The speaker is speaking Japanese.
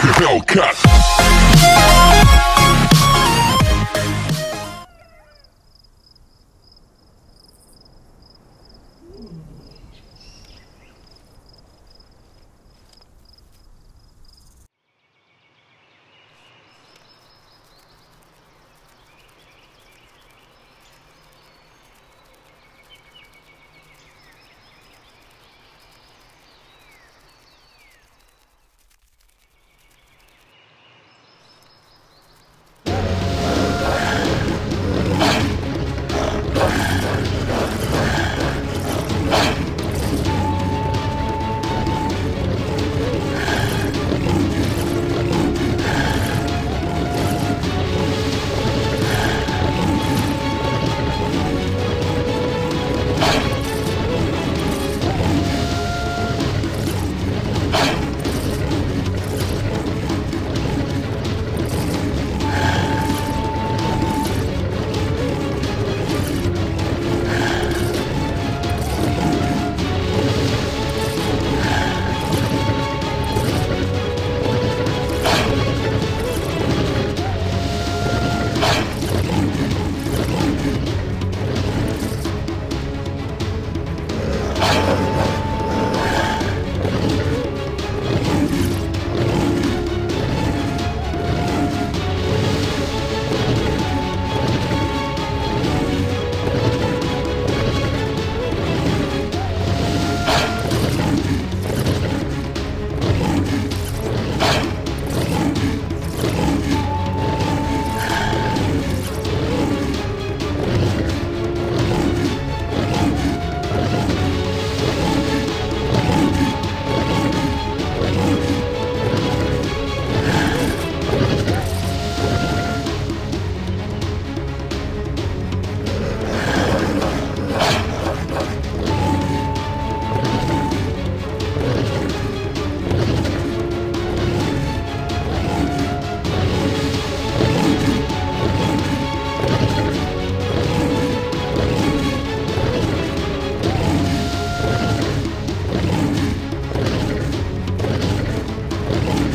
Hellcat. Boom!